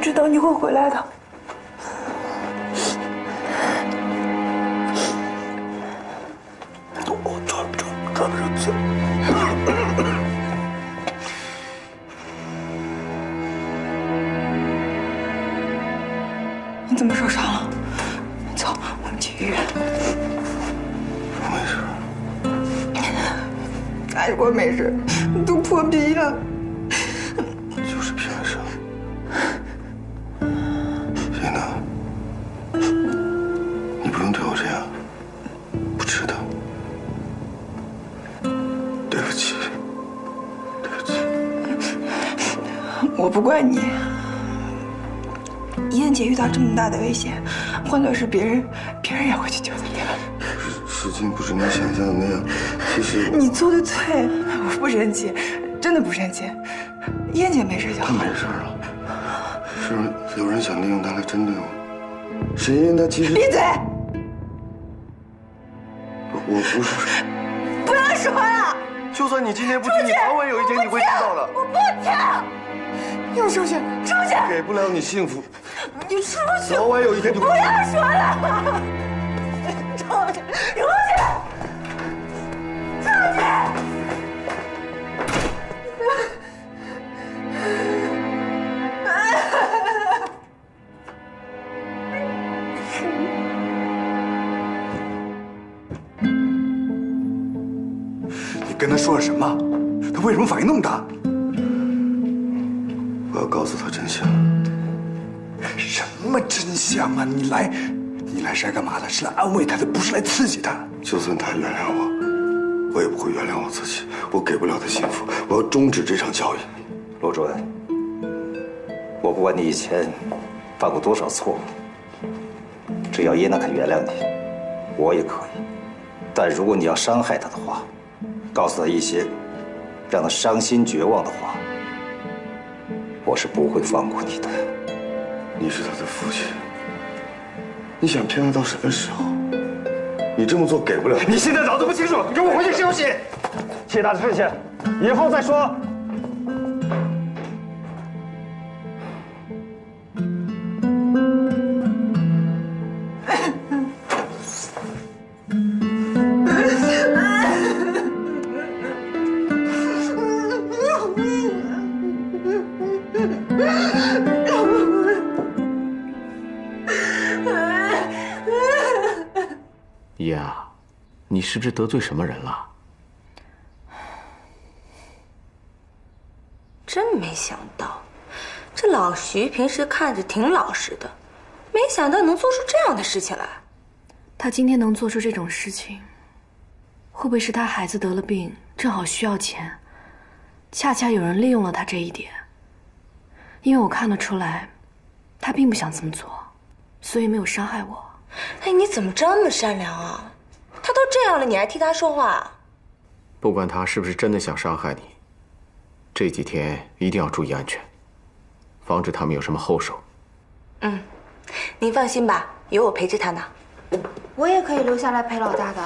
知道你会回来的。我喘不喘喘不上气。你怎么受伤了？走，我们去医院。没事。哎，我没事，都破皮了。我不怪你。燕姐遇到这么大的危险，换做是别人，别人也会去救她的。事情不是你想象的那样，其实你做的对，我不生气，真的不生气。燕姐没事就好。她没事了，是有人想利用她来针对我。沈燕她其实闭嘴！我不是。不要说了。就算你今天不听，你早晚有一天你会知道的。我不听。你出去，出去！给不了你幸福。你出去！早晚有一天你会。不要说了！出去！出去！出去！你跟他说了什么？他为什么反应那么大？告诉他真相。什么真相啊？你来，你来是来干嘛的？是来安慰他的，不是来刺激他。就算他原谅我，我也不会原谅我自己。我给不了他幸福，我要终止这场交易。罗主任，我不管你以前犯过多少错误，只要叶娜肯原谅你，我也可以。但如果你要伤害他的话，告诉他一些让他伤心绝望的话，我是不会放过你的。你是他的父亲，你想骗他到什么时候？你这么做给不了。你现在脑子不清楚，你给我回去休息。谢大的事情，以后再说。是不是得罪什么人了？真没想到，这老徐平时看着挺老实的，没想到能做出这样的事情来。他今天能做出这种事情，会不会是他孩子得了病，正好需要钱，恰恰有人利用了他这一点？因为我看得出来，他并不想这么做，所以没有伤害我。哎，你怎么这么善良啊？他都这样了，你还替他说话？不管他是不是真的想伤害你，这几天一定要注意安全，防止他们有什么后手。嗯，您放心吧，有我陪着他呢。我也可以留下来陪老大的。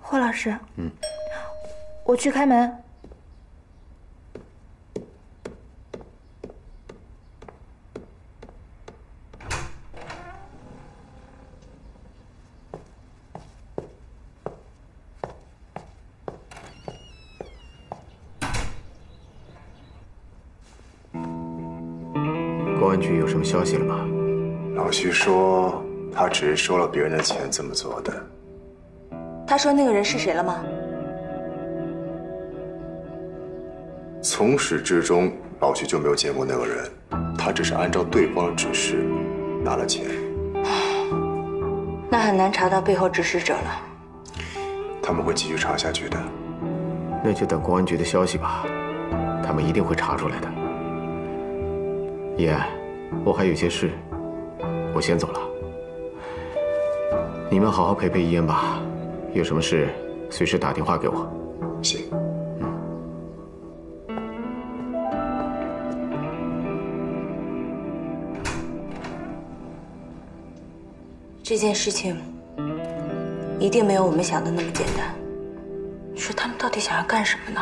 霍老师，嗯，我去开门。安局有什么消息了吗？老徐说，他只是收了别人的钱这么做的。他说那个人是谁了吗？从始至终，老徐就没有见过那个人，他只是按照对方的指示拿了钱。那很难查到背后指使者了。他们会继续查下去的。那就等公安局的消息吧，他们一定会查出来的。叶安，我还有些事，我先走了。你们好好陪陪伊恩吧，有什么事随时打电话给我。行。这件事情一定没有我们想的那么简单。你说他们到底想要干什么呢？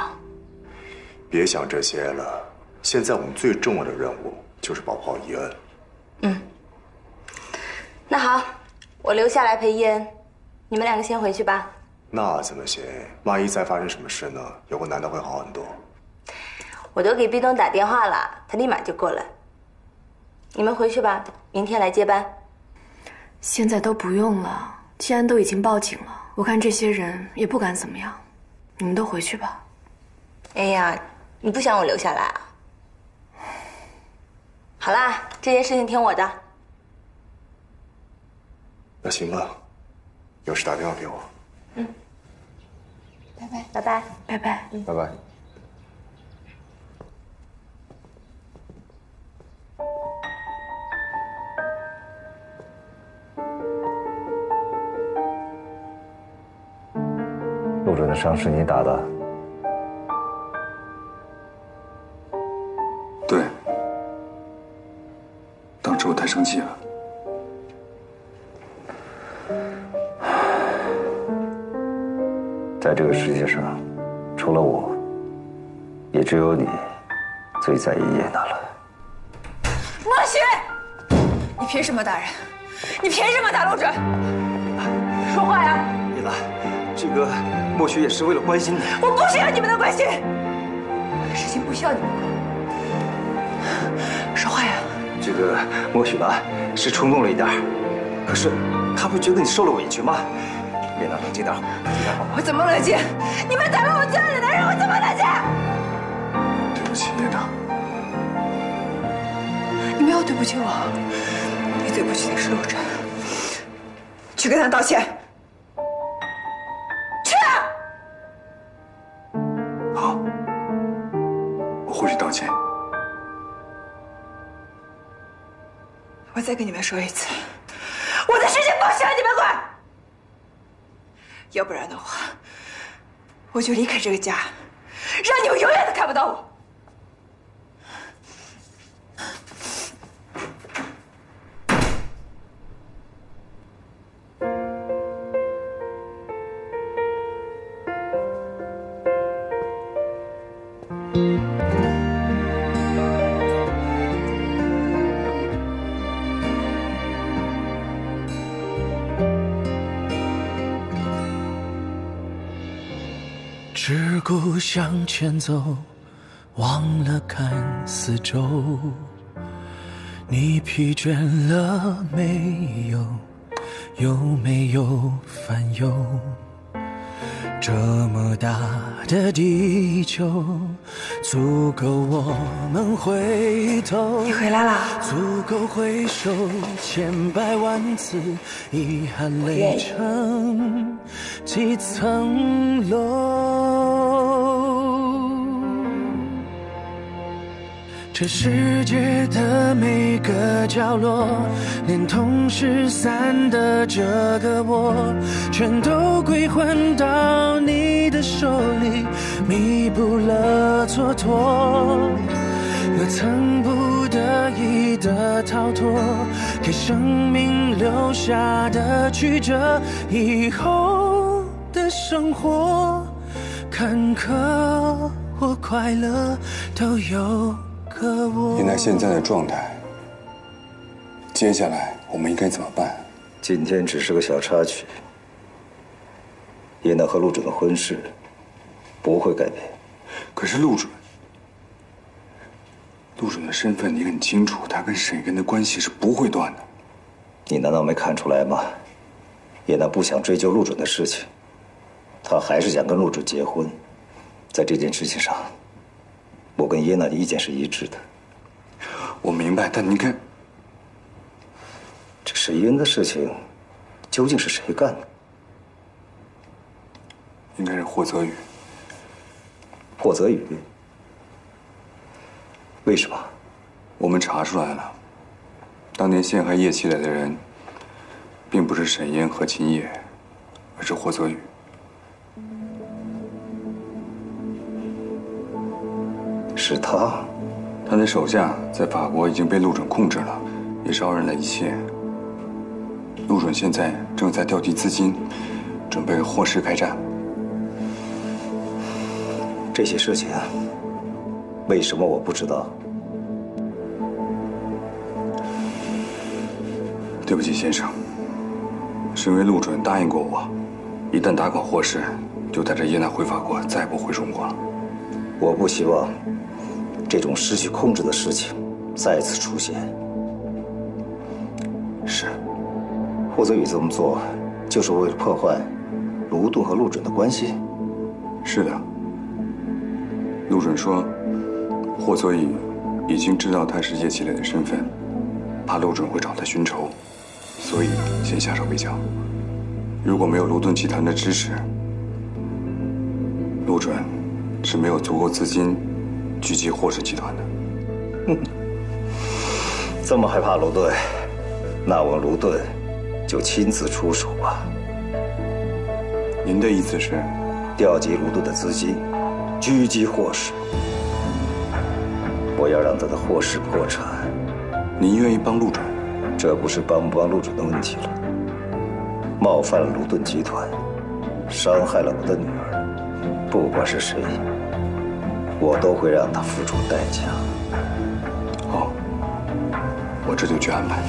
别想这些了，现在我们最重要的任务就是保护好伊恩。嗯，那好，我留下来陪伊恩，你们两个先回去吧。那怎么行？万一再发生什么事呢？有个男的会好很多。我都给毕东打电话了，他立马就过来。你们回去吧，明天来接班。现在都不用了，既然都已经报警了，我看这些人也不敢怎么样。你们都回去吧。哎呀，你不想我留下来啊？好啦，这件事情听我的。那行吧，有事打电话给我。嗯，拜拜，拜拜，拜拜，拜拜。陆准的伤是你打的？在这个世界上，除了我，也只有你最在意叶娜了。莫雪，你凭什么打人？你凭什么打陆准？说话呀！叶娜，这个莫雪也是为了关心你。我不需要你们的关心，我的事情不需要你们管。说话呀！这个莫雪呢，是冲动了一点可是她不觉得你受了委屈吗？叶娜，冷静点，好吗？我怎么冷静？你们打了我最爱的男人，我怎么冷静？对不起，叶娜。你没有对不起我，你对不起的是陆晨。去跟他道歉。去。好，我会去道歉。我再跟你们说一次，我的事情不需要你们管。要不然的话，我就离开这个家，让你们永远都看不到我。只顾向前走，忘了看四周。你疲倦了没有？有没有烦忧？这么大的地球，足够我们回头。你回来啦！足够回首千百万次，遗憾累成几层楼。这世界的每个角落，连同失散的这个我，全都归还到你的手里，弥补了蹉跎。那曾不得已的逃脱，给生命留下的曲折，以后的生活，坎坷或快乐都有。叶娜现在的状态，接下来我们应该怎么办？今天只是个小插曲。叶娜和陆准的婚事不会改变。可是陆准，陆准的身份你很清楚，他跟沈根的关系是不会断的。你难道没看出来吗？叶娜不想追究陆准的事情，她还是想跟陆准结婚。在这件事情上。我跟耶娜的意见是一致的，我明白，但您看，这沈伊恩的事情究竟是谁干的？应该是霍泽宇。霍泽宇？为什么？我们查出来了，当年陷害叶七磊的人，并不是沈嫣和秦野，而是霍泽宇。是他，他的手下在法国已经被陆准控制了，也招认了一切。陆准现在正在调集资金，准备获释开战。这些事情，为什么我不知道？对不起，先生，是因为陆准答应过我，一旦打垮霍氏，就带着叶娜回法国，再也不回中国了。我不希望这种失去控制的事情再次出现。是，霍泽宇这么做，就是为了破坏卢顿和陆准的关系。是的，陆准说，霍泽宇已经知道他是叶奇磊的身份，怕陆准会找他寻仇。所以，先下手为强。如果没有卢顿集团的支持，陆准是没有足够资金狙击霍氏集团的。这么害怕卢顿，那我卢顿就亲自出手吧。您的意思是，调集卢顿的资金，狙击霍氏。我要让他的霍氏破产。您愿意帮陆准？这不是帮不帮陆准的问题了。冒犯了卢顿集团，伤害了我的女儿，不管是谁，我都会让他付出代价。好，我这就去安排。